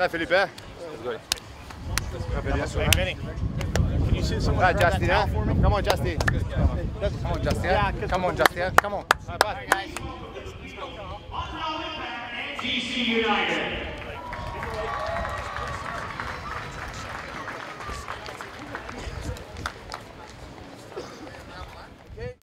Dai Felipe. Can you see someone Dai grab that Justin, towel eh? for me? Come on Justin. Come on Justin. Eh? Yeah, eh? 'cause Come on we're- All right, eh? Come on. DC United.